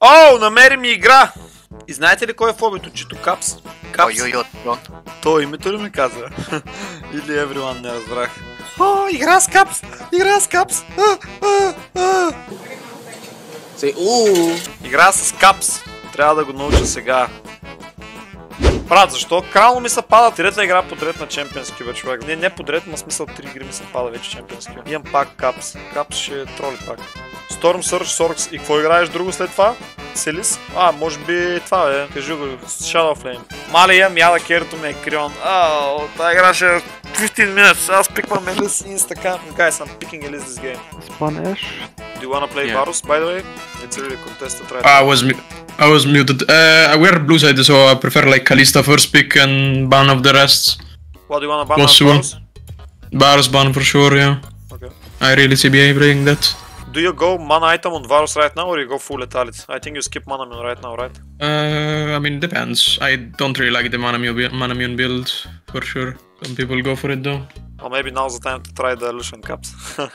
О, намери ми игра! И знаете ли кой е фобито? Чито Капс. Капс. Ой, ой, ой, То името ли ми казва? Или everyone не разбрах. О, игра с Капс! Игра с Капс! А, а, а. Say, ooh. Игра с Капс. Трябва да го науча сега. Брат, защо крално ми се пада трета игра подред на чемпионски бе, човек? Не, не подред, но смисъл три игри ми се пада вече чемпионски. Имам пак Капс. Капс ще е троли пак. Storm Surge, Sorks и какво играеш друго след това? Селис? А, може би това е. Кажи го. Shadow Flame. Мале имам яда керто ме е крион. Ау, тази игра ще е 15 minutes. Аз пиквам Елис инстакам. Guys, I'm picking Elise this game. Spawn Ash. Do you wanna play Yeah. Varus, by the way? It's really contested right I was mu- I was muted. Uh, we're blue side, so I prefer like Kalista first pick and ban of the rest. What do you wanna ban Possible. Varus? Varus ban for sure, yeah. Okay. I really see BA playing that. Do you go mana item on Varus right now or you go full lethality? I think you skip Manamune right now, right? Uh, I mean, depends. I don't really like the Manamune, mana mune build for sure. Some people go for it though. Or maybe now's the time to try the Lucian Caps.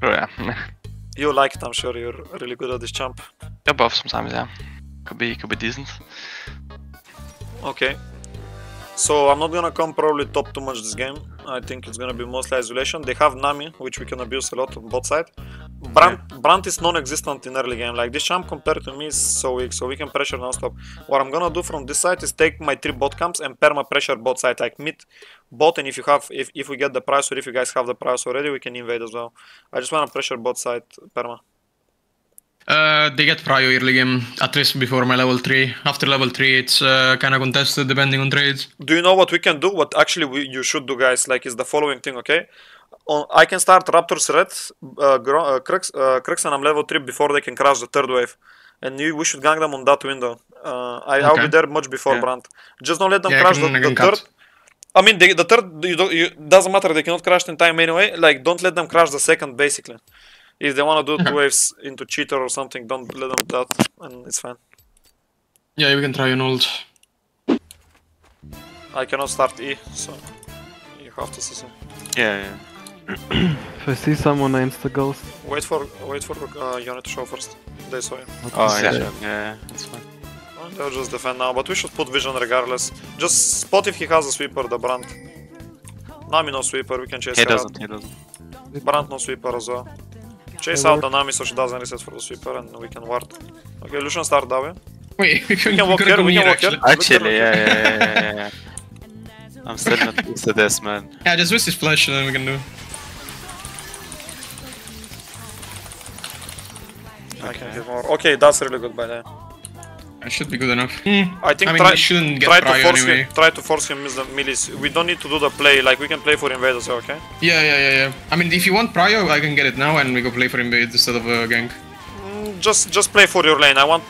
Oh yeah. you like it, I'm sure you're really good at this champ. They're buff sometimes, yeah. Could be could be decent. Okay. So I'm not gonna come probably top too much this game. I think it's gonna be mostly isolation. They have Nami, which we can abuse a lot on both side. Brand, Brand is non-existent in early game. Like this champ compared to me is so weak, so we can pressure non-stop. What I'm gonna do from this side is take my three bot camps and perma pressure bot side, like mid bot. And if you have, if, if we get the price or if you guys have the price already, we can invade as well. I just wanna pressure bot side perma. Uh, they get prior early game, at least before my level 3. After level 3, it's uh, kinda contested depending on trades. do you know what we can do? What actually we, you should do, guys? Like, is the following thing, okay? On, I can start Raptors Red, uh, uh, Krugs, uh, Krugs, and I'm level 3 before they can crash the third wave. And you, we should gang them on that window. Uh, I, I'll be there much before Yeah. Brand. Just don't let them Yeah, crash can- the, the third. I mean, they, the third, you don't, you, doesn't matter, they cannot crash in time anyway. Like, don't let them crash the second, basically. If they want to do two waves into cheater or something, don't let them do that, and it's fine. Yeah, we can try an ult. I cannot start E, so you have to see some. Yeah, yeah. If I see someone, I insta ghost. Wait for wait for uh, unit to show first. They saw you. Oh yeah, Yeah. yeah, yeah, that's fine. Oh, they'll just defend now, but we should put vision regardless. Just spot if he has a sweeper, the Brand. Nami no sweeper, we can chase He her doesn't, out. he doesn't. Brand no sweeper as well. Chase out the Nami so she doesn't reset for the sweeper and we can ward. Okay, Lucian start that way. Wait, we can, We can walk here, we can walk here. actually. Actually, yeah, yeah, yeah, yeah, yeah, yeah. I'm still not used to this, man. Yeah, just waste his flash and then we can do. I can get more. Okay, that's really good by the way. That should be good enough. Hmm. I think I mean, try, we shouldn't get try to force anyway. him try to force him miss the millies. We don't need to do the play, like we can play for invaders, okay? Yeah, yeah, yeah, yeah. I mean, if you want prio, I can get it now and we go play for invaders instead of uh, gank. Mm, just just play for your lane. I want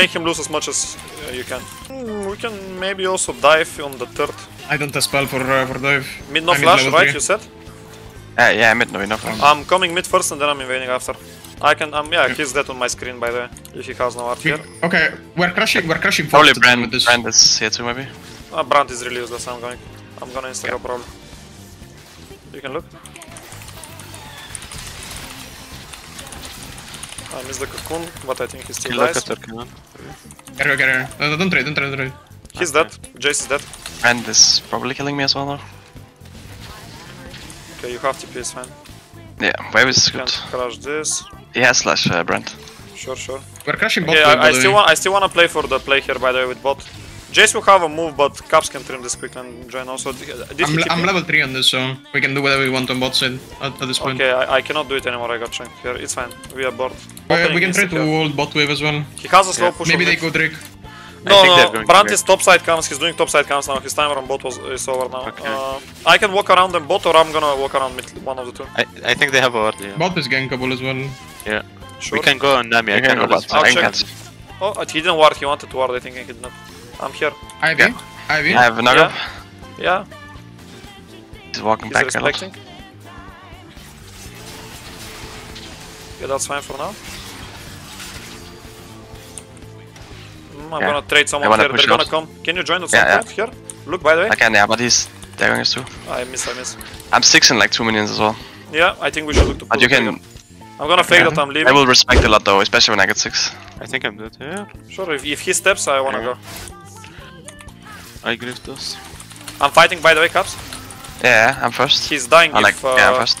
make him lose as much as uh, you can. Mm, we can maybe also dive on the third. I don't have spell for uh, for dive. Mid no I'm flash, right? three. You said. Yeah, yeah, mid no enough. I'm coming mid first and then I'm invading after. I can. Um, yeah, he's dead on my screen by the way. If he has no art here. okay, we're crushing. We're crushing. Probably first then Brand, with this. Brand is here too, maybe. Uh, Brand is really useless. I'm going. I'm gonna insta go probably. You can look. I missed the cocoon, but I think he still Kill like a dies. turkey. Get her, get her. No, no, don't trade, don't trade, don't trade. He's dead. Jace is dead. Brand is probably killing me as well now. Okay, you have TP, it's fine. Yeah, wave is You can good. crush this. He has slash, uh, Brand. Sure, sure. We're crushing bot Okay, I, I still want. I still want to play for the play here. By the way, with bot. Jace will have a move, but Caps can trim this quick and join also. Did I'm. I'm level 3 on this, so we can do whatever we want on bot side at, at this point. Okay, I, I cannot do it anymore. I got chanked here. It's fine. We are bored. Uh, we can try to insecure. hold bot wave as well. He has a slow Yeah, push. Maybe on they mid. go Drake. No, no. going Brand is top side comes. He's doing top side comes now. His timer on bot was is over now. Okay. Uh, I can walk around them bot, or I'm gonna walk around mid. One of the two. I, I think they have a ward, yeah. Bot is gankable as well. yeah. Sure. We can go on Nami, I can can go always bot. I'll I check. can. Oh, he didn't ward. He wanted to ward. I think he did not. I'm here. Ivy? Yeah. Ivy? I have a Nugget. Yeah. He's walking He's back a lot. respecting. Yeah, that's fine for now. I'm Yeah. gonna trade someone wanna here. They're gonna come. Can you join us some Yeah, yeah. here? Look, by the way. I can, yeah, but he's daggering us too. I miss. I miss. I'm six in like two minions as well. Yeah, I think we should look to. But you can. trigger. I'm gonna fake Okay. that I'm leaving. I will respect a lot though, especially when I get six. I think I'm dead. Yeah. Sure, if, if he steps, I wanna Yeah. go. I grift those. I'm fighting by the way, Caps. Yeah, I'm first. He's dying I like, if... Uh, yeah, I'm first.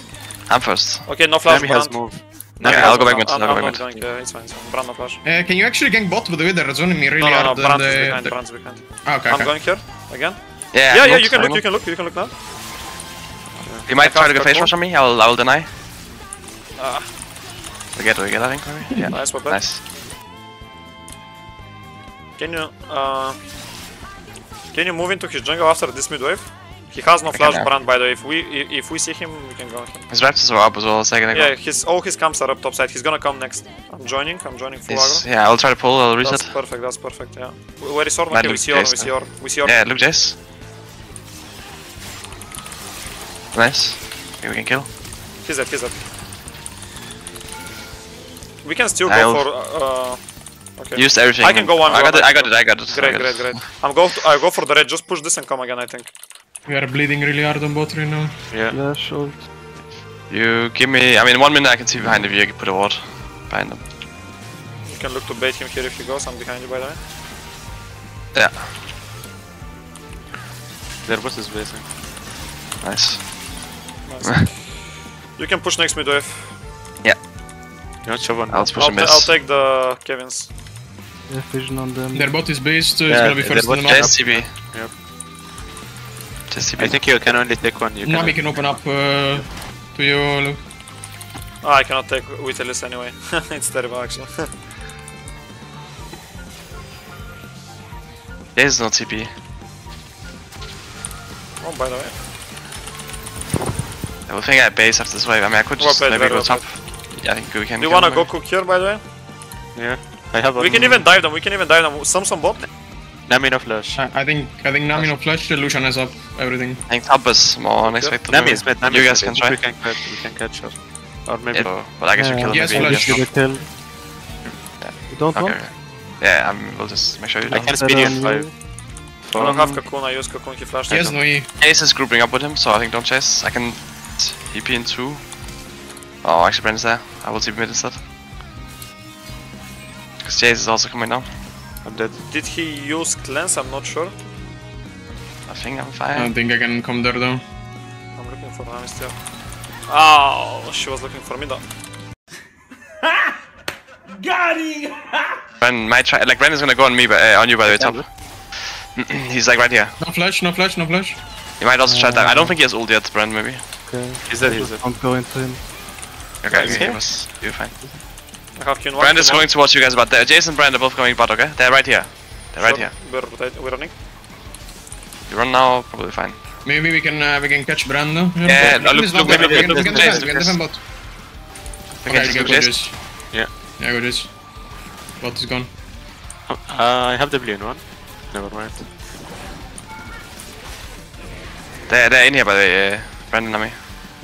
I'm first. Okay, no flash, Nami has Brand. Move. Okay, Nami I'll go back no- mid, I'm, I'll go back mid. going, it's fine, it's fine. Brand no flash. Uh, can you actually gank bot with the Wither? It's only me really No, no, no, hard. Brand and, is uh, behind, the- Brand is behind. Ah, okay, I'm okay. going here, again. Yeah, Yeah, yeah, you can look, you can look, you can look now. You might I try to go face rush on me, I'll, I'll deny. Ah, We get, we get, I think, maybe? Yeah. nice, we're back. Nice. Can you, uh... Can you move into his jungle after this mid wave? He has no flash brand by the way. If we if we see him, we can go him. His reps are up as well, second ago. Yeah, his all his camps are up top side. He's gonna come next. I'm joining. I'm joining full He's- aggro. yeah, I'll try to pull, I'll reset. That's perfect. That's perfect. Yeah. Where is Ornn? Okay, we see Ornn. We see. Ornn. We see Ornn. Yeah, look, Jace. Nice. Okay, we can kill. He's dead. He's dead. We can still I'll- go for. Uh, okay. Used everything. I can go one I got go, it, I got it, I got it. Great, got great, it. great. I'm go. I go for the red. Just push this and come again. I think. We are bleeding really hard on bot right now. Yeah. Flash ult. You give me, I mean, one minute I can see behind if you put a ward behind them. You can look to bait him here if he goes. I'm behind you by the way. Yeah, Their boss is basing. nice. Nice. you can push next mid wave. Yeah. You want shove on? I'll push I'll, him I'll take the Kevin's. I have vision on them. Their bot is based, so it's gonna be their first bot in the is- map. Yep. Just TB. I think you can only take one. You Nami can. can open up uh, to you, Luke. Ah, I cannot take Vitalis anyway. it's terrible actually. There's no TP. oh, by the way. I will think I base after this wave. I mean, I could just played, maybe go well top. Yeah, I think we can. Do you wanna go cook here by the way? Yeah. I have. We can even dive them. We can even dive them. Some some bot. Nami no flash. I I think I think Nami no flash, Lucian has up everything. I think top is more unexpected. Nami maybe. is mid. Nami You guys can try. think We can catch. We can catch her. Or maybe. So, but I guess we Yeah. kill Yes, maybe. flash. Get a kill. You don't Okay. want? Yeah, I'm, we'll just make sure you I don't. I can speed you in five. I don't have Cocoon. I use Cocoon. He flashed. Yes, it. no E. Ace is grouping up with him, so I think don't chase. I can TP in two. Oh, actually, Brand's there. I will TP mid instead. Because Jace is also coming down. I'm dead. Did he use cleanse? I'm not sure. I think I'm fine. I fine. don't think I can come there though. I'm looking for Nami still. Oh, she was looking for me though. Brand might try. Like Brand is gonna go on me, but uh, on you by the way, top. He's like right here. No flash, no flash, no flash. He might also try that. I don't think he has ult yet, Brand. Maybe. Okay. He's dead. He's dead. Don't go into him. Okay, Is okay, he? he was. You're fine. I have Q1. Brand is Q1. going towards you guys, but uh, Jason and Brand are both going bot. Okay, they're right here. They're right Sure. here. We're, rotate- we're running. You run now, probably fine. Maybe we can uh, we can catch Brand though. Yeah, Brand look- is not look, there. maybe we can, we look can at defend, Jace, we can look at defend bot. Okay, Okay, just go go go Jace. Jace. Yeah. Yeah, go Jace. Bot is gone. Uh, I have W in one. Never mind. They're, they're in here by the way, uh, Brandon and me.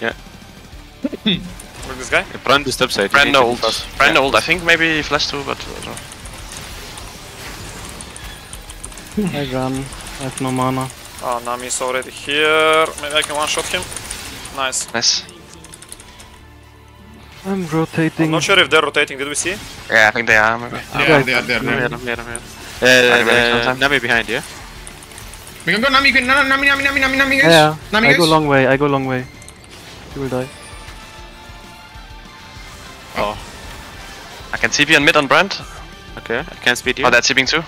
Look this guy. Brand is top side. Brand old. need to Brand Yeah. ult. I think maybe flash too, but I don't know. I run. I have no mana. Oh, Nami is already here. Maybe I can one shot him. Nice. Nice. I'm I'm rotating. not sure if they're rotating. Did we see? Yeah, I think they are maybe. They are, they are, they are. I'm they here, are. I'm here, I'm here. I can Uh, manage uh, sometime. Nami behind you. We can go Nami, we can- Nami, Nami, Nami, Nami, Nami, Nami, guys. Yeah, Nami, I guys. go long way. I go long way. You will die. I can TP on mid on Brand. Okay, I can speed you. Oh, they're TPing too.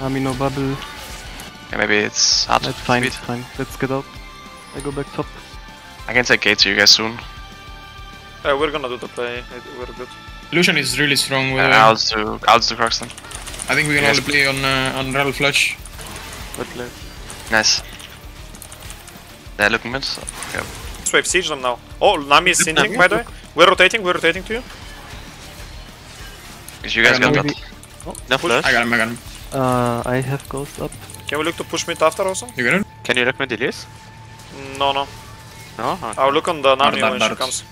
Nami no bubble. Yeah, maybe it's hard That's to fine. speed. It's fine. Let's get out. I go back top. I can take gate to you guys soon. Uh, we're gonna do the play. It- We're good. Lucian is really strong. With, Uh, I'll just do I'll just do Crocs then. I think we can Yes. only play on uh, on Rel Flash. Good play. Nice. They're looking mid. So, yeah. Swipe siege them now. Oh, Nami is Look, sinking Nami, by the way. We're rotating. We're rotating to you. Because you guys got maybe- that. No flash. I got him, I got him. Uh, I have ghost up. Can we look to push mid after also? You got it? Can you look me Elise? No, no. No? Okay. I'll look on the Nami Dart, when she comes.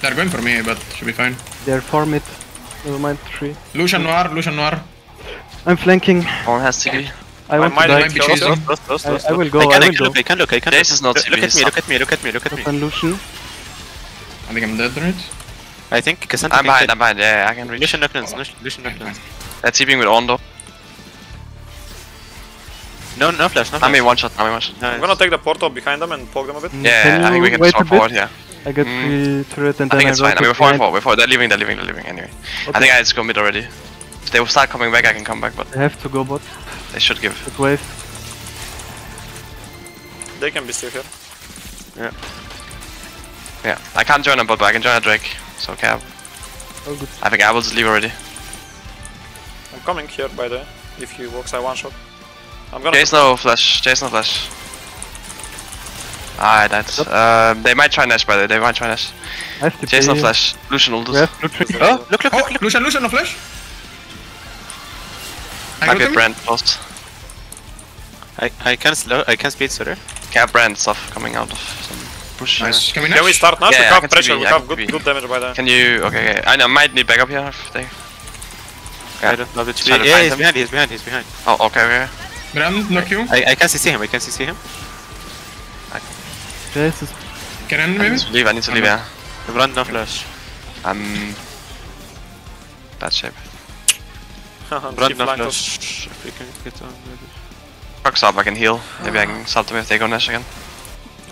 They're going for me, but should be fine. They're four mid. Never mind, three. Lucian Noir, Lucian Noir. I'm flanking. No one has TP. I want might- to die. might be kill chasing. them. Close, close, I- close, I will go, I can, I I will can go. look, I can look, I can This is not Look- Look at me, look at me, look at me, look at me. Open Lucian. I think I'm dead, right? I think Cassandra I'm can behind, kill- I'm behind, yeah, yeah, I can reach. Lucian Knuckles, Lucian Knuckles. They're TPing with Ornn though. No, no flash, no flash. Nami one shot, Nami one shot. Nice. I'm gonna take the portal behind them and poke them a bit. Yeah, Can I think we can wait just a run forward bit? here. I get Mm. free turret and I then think it's fine. I mean, we're forward, behind. forward, we're forward. They're leaving, they're leaving, they're leaving anyway. I think I just go mid already. If they will start coming back, I can come back, but I have to go bot. they should give. That wave. They can be still here. Yeah. Yeah, I can't join them, but I can join a Drake. So okay, I- Oh good. I think I will just leave already. I'm coming here by the way. If he walks, I one shot. I'm gonna. Jace no flash, Jace no flash. Ah, I died. Um, they might try Nash, by the way, they might try Nash. I have to Jace no flash, Lucian We ultus. have. Oh, look, look, Oh, look, look. Lucian, Lucian, no flash. I Might got be him. Brand post. I, I can slow, I can speed sorry. Okay, I have Brand stuff coming out of some bush. Nice. Can we Can we start now? Yeah, we I have pressure. TP, We have good, good damage by the. Can you? Okay, okay. I know, might need backup here if they. I don't know the Try to Yeah, find he's him. behind, he's behind, he's behind. Oh, okay, okay. Brand, knock you. I, I can see him, I can see him. Jace is Can end I maybe? need to leave. I need to leave. Uh-huh. Yeah. Run, no flash. I'm. Bad shape. Run, no flank flash. If we can get on with it. Fuck's up. I can heal. Maybe I ah. can sub them if they go Nash again.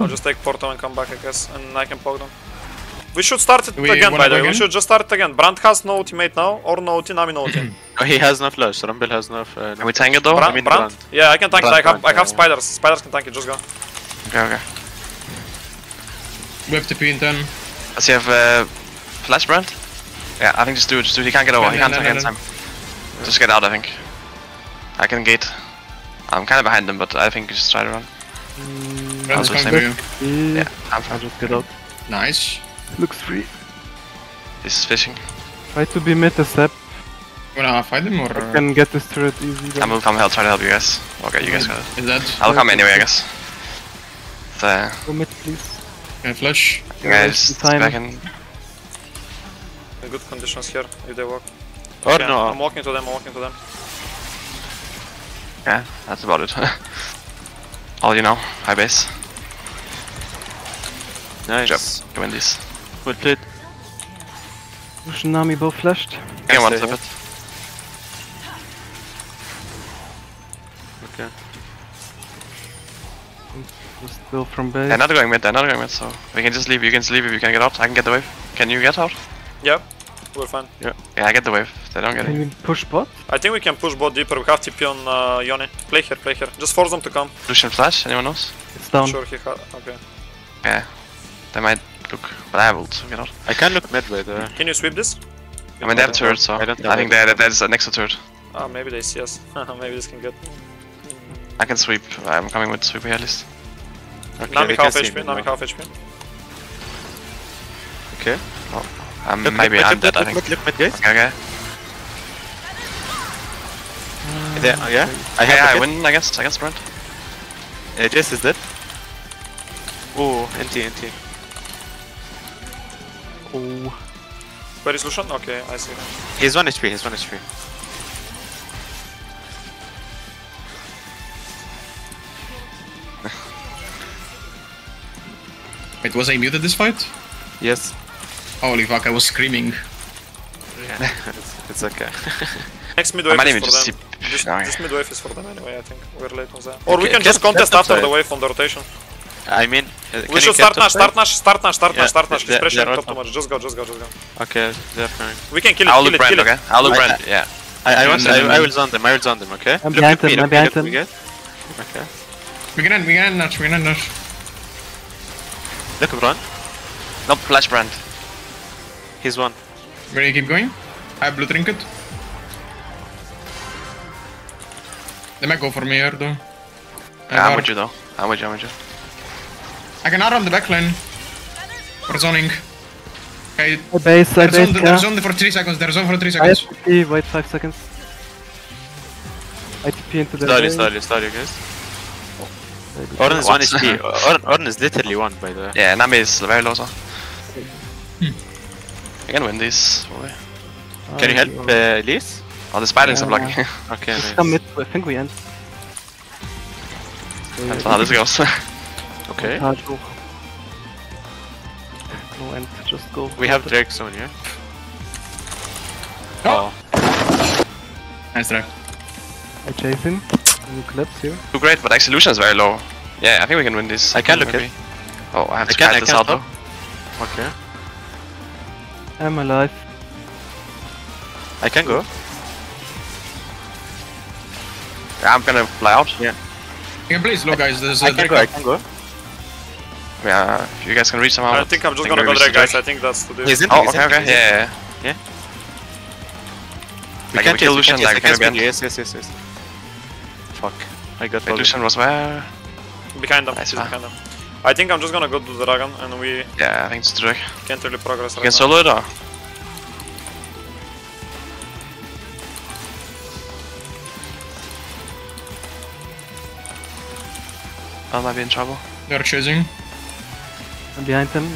I'll just take portal and come back, I guess, and I can poke them. We should start it we again, wanna by the go way. We should just start it again. Brand has no ultimate now, or no ulti, Nami no ulti. Oh, he has no flash. Rumble has no. Uh, Can we tank it though? Brand, mean Brand? Brand. Yeah, I can tank it. I Brand, have, I have yeah. spiders. Spiders can tank it. Just go. Okay, okay. We have TP in 10. Does he have uh, flash brand? Yeah, I think just do it. Just do it. He can't get over. No, he can't no, tank no, in time. Just get out. I think. I can gate. I'm kind of behind them, but I think just try to run. Brand's just coming for you. Yeah. Yeah, I'm I'll fine. just get out. Nice. Looks free. This is fishing. Try to be mid step. Wanna fight him or? I can get this turret easy. I then. will come help. Try to help you guys. Okay, you guys got it. Is that? I'll come anyway, I guess. The Go mid please. Can I flash? guys time. back in. In good conditions here, if they walk. Or Yeah, no. I'm walking to them, I'm walking to them. Yeah, that's about it. All you know, high base. Nice. Job. Go in this. Well played. Lucian Nami both flashed. Can one stay flip it. Okay. Just go from base. They're not going mid, they're not going mid, so we can just leave. You can just leave if you can get out. I can get the wave. Can you get out? Yeah, we're fine. Yeah, yeah I get the wave. They don't get Can it. you push bot? I think we can push bot deeper. We have TP on uh, Yone. Play here, play here. Just force them to come. Lucian flash, anyone else? It's down. Sure, he ha Okay. Yeah. They might look, but I have ult, so get out. I can look mid by the. Can you sweep this? I mean, they have turret, so I I, don't know. think they're, there's a next to turret. Ah, maybe they see us. maybe this can get. I can sweep. I'm coming with sweep here at least. Okay, Nami we can half see HP, him Nami half HP. Okay. Um, Look, maybe look, I'm look, dead, look, I think. Look, look mid, guys. Okay, okay. There, oh, yeah. I have Yeah, I the win, I guess. I guess, Brent. Uh, Jace is dead. Oh, NT, NT. Oh. Where is Lucian? Okay, I see. He's 1 HP, he's 1 HP. Wait, was I muted this fight? Yes. Holy fuck, I was screaming. Yeah, it's, it's okay. Next mid wave is for them. see. This, Okay. this mid wave is for them anyway, I think. We're late on that. Or we Okay, can just contest get after the wave on the rotation. I mean, uh, we should you get start Nash, start side? Nash, start Nash, start Yeah, Nash, start Nash. He's pressuring top too much. Just go, just go, just go. Okay, they're. We can kill it, I'll kill look it, Brent, kill it. okay? I'll look I- Brent, yeah. I, I, want, I, I will zone them, I will zone them, okay? I'm behind at them, I'm behind me, them. guys. Okay. We can end, we can end Nash, we can end Nash. Look, Bron. No, flash Brent. He's one. We're gonna keep going. I have blue trinket. They might go for me here though. I Yeah, I'm with you though. I'm with you, I'm with you. I can arm the backline. For zoning. Okay, I base, I they're base, zoned, they're yeah. zoned for 3 seconds, they're zoned for 3 I seconds. TP, wait 5 seconds. I TP into the Slowly, base. slowly, slowly, guys. Very. Ornn is 1 What? HP. Ornn, Ornn is literally 1, by the way. Yeah, Nami is very low, so. Hmm. We can win this. boy. Can you help uh, Elise? Oh, the spiders are Yeah. blocking. Okay, Just nice. come mid, I think we end. That's how this goes. Okay. No end, just go. We have Drake soon, yeah? Oh. Nice try. I chase him. You collapse here. Too great, but actually Lucian is very low. Yeah, I think we can win this. I can look maybe. Oh, I have I to can- kite I this can out top. though. Okay. I'm alive. I can go. Yeah, I'm gonna fly out. You can play slow, guys. There's I a can go. I can go. Yeah, if you guys can reach somehow. I think I'm just think gonna go reach there, the guys. I think that's the deal. He's in. Oh, he's okay, in, okay. he's in. Yeah, yeah. We I can can kill chase, Lucian, can like, chase, I can can spin we you. Yes, yes, yes, yes. Fuck. I got Wait. Lucian was where? Behind them. Nice He's one. behind ah. them. I think I'm just gonna go to the dragon and we Yeah, I think it's Drake. can't really progress You right can now. solo it or? I might be in trouble. They're chasing. I'm behind them.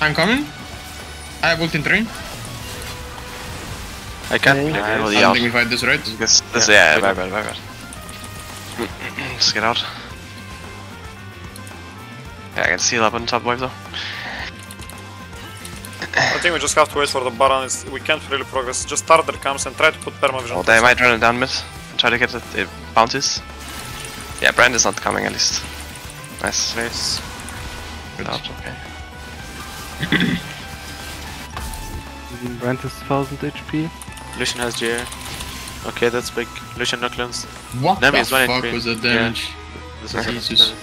I'm coming. I have ult in 3. I can. Okay. play I this. I don't think we fight this right. This, this, Yeah, yeah, we very don't. bad, very bad. Just get out. Yeah, I can seal up on top wave though. I think we just have to wait for the baron. It's, we can't really progress. Just start their camps and try to put permavision. Oh, they might run it down mid and try to get the, the bounties. Yeah, Brand is not coming at least. Nice. Nice. Good out, okay. Brand is 1000 HP. Lucian has JR. Okay, that's big. Lucian no cleanse. What Nami the is fuck HP. was that Yeah. damage? This is Jesus.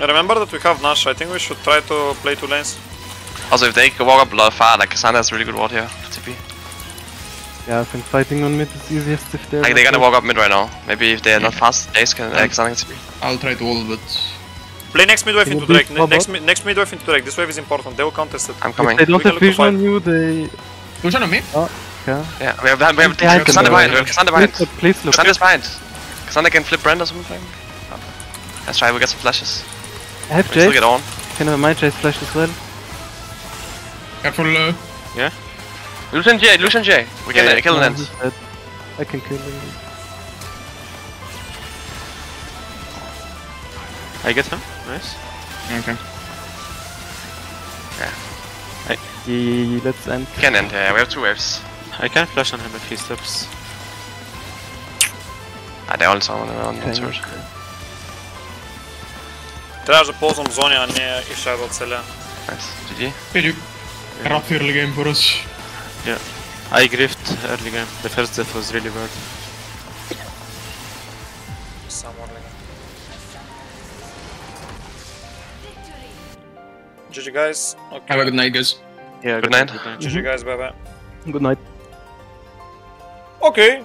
Remember that we have Nash. I think we should try to play two lanes. Also, if they can walk up a lot far, like Cassandra has really good ward here. TP. Yeah, I think fighting on mid is easiest if they're. Like, they're gonna walk up mid right now. Maybe if they're not fast, Days can, uh, Cassandra can TP. I'll try to ult, but Play next mid wave you into please Drake. Ne- next up? mid next mid wave into Drake. This wave is important. They will contest it. I'm If coming. they don't We can have look to vision fight. on you, they. Lucian on me. Yeah. Yeah, we have, we have, we have Behind Cassandra behind, we have Cassandra behind. Please look, please look. Cassandra's behind. Cassandra can flip Brand or something. Let's try, we get some flashes. I have We still get on. Can I have my Jace flash as well? Careful. Uh, Lucian J, Lucian J. We can Yeah, yeah. kill No, an end. I can kill him. I get him. Nice. okay. Yeah, let's end. We can end, yeah, we have two waves. I can flash on him if he steps. А, they're all on, on Okay. turret. Трябваше да ползвам зони, а не и ще да целя. Nice. GG. GG. Rough early game for us. I grift early game. The first death was really bad. Само лега. GG guys. Okay. Have a good night, guys. Yeah, Good night. GG guys, bye bye. Good night. Окей.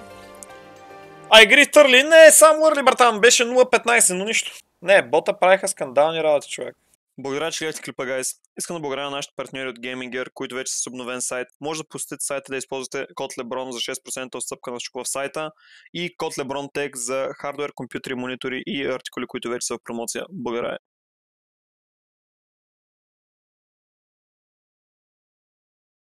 А игри Търли не е само Early, братан. Беше 0-15, но нищо. Не, бота правиха скандални работи, човек. Благодаря, че гледахте клипа, гайс. Искам да благодаря на нашите партньори от Gaming Gear, които вече са с обновен сайт. Може да посетите сайта да използвате код LeBron за 6% отстъпка на всичко в сайта и код LeBron Tech за хардвер, компютри, монитори и артикули, които вече са в промоция. Благодаря.